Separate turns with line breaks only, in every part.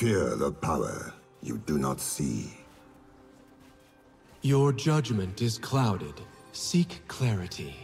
fear the power you do not see.
Your judgment is clouded. Seek clarity.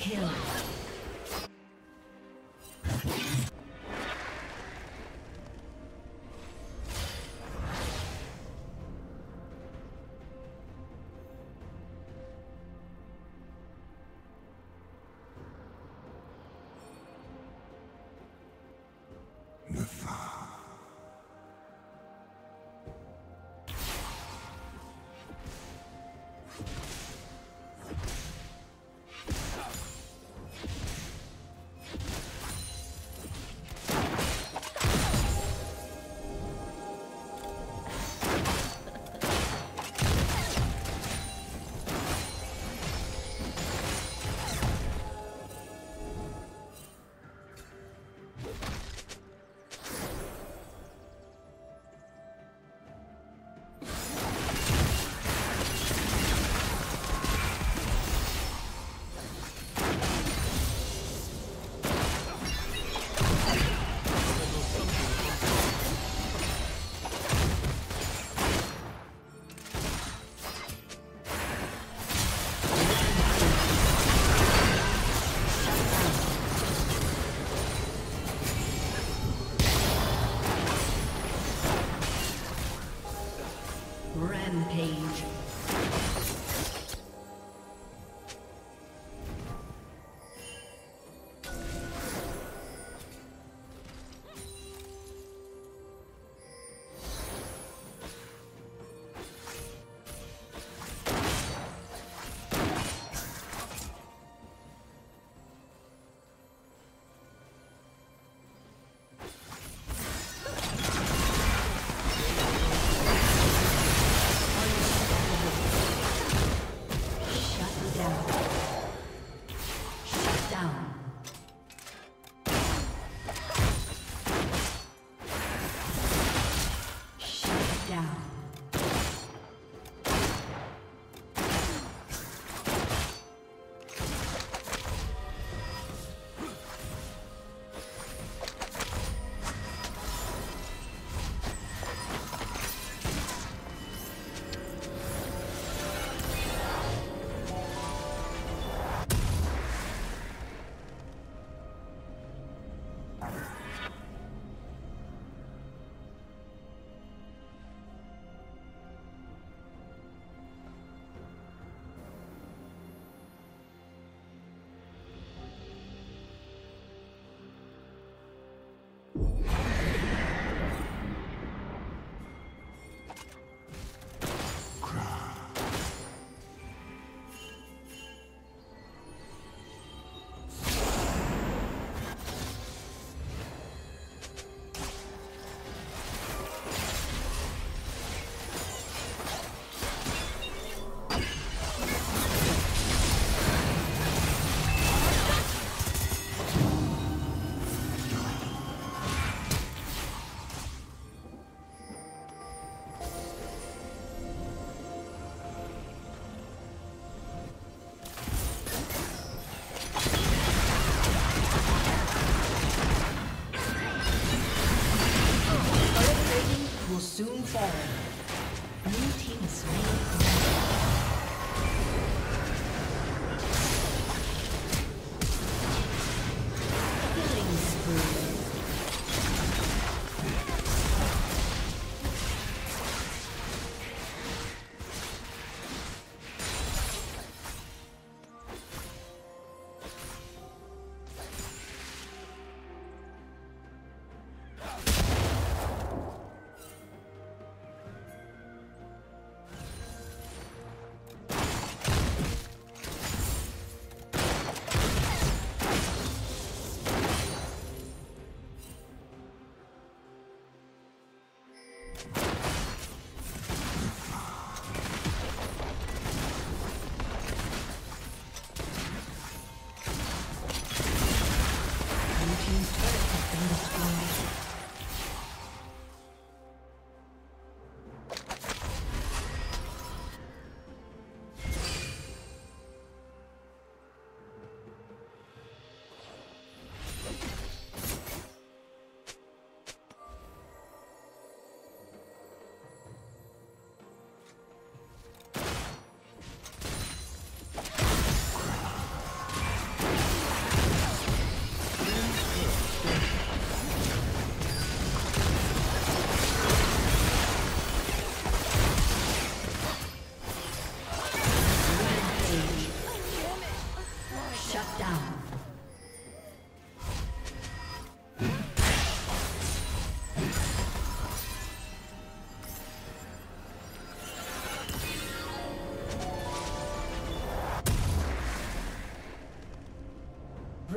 Kill. down.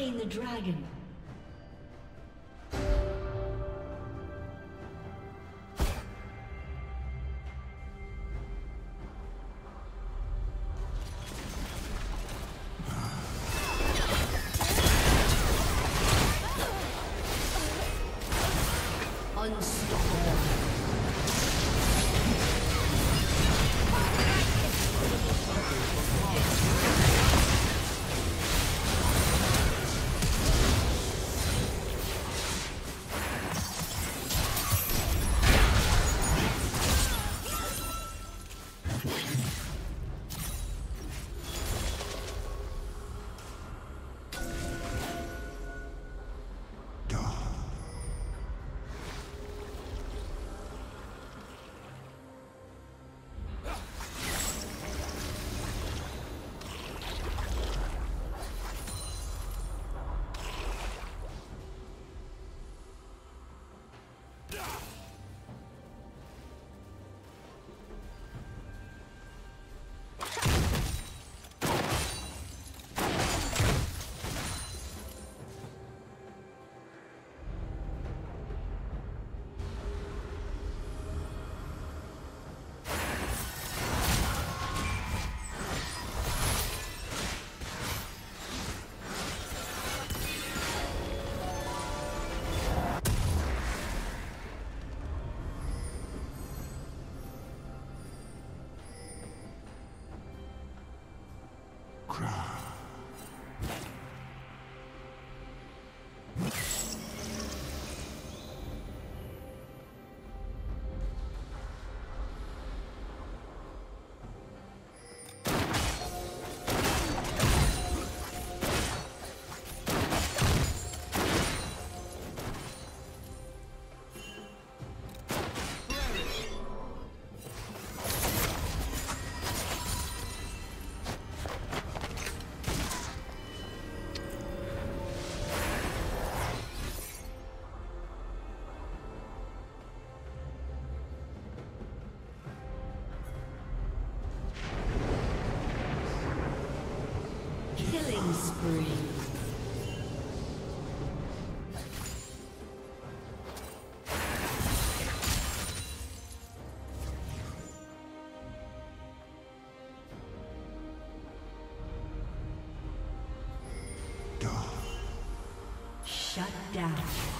Slain the dragon. Shut down.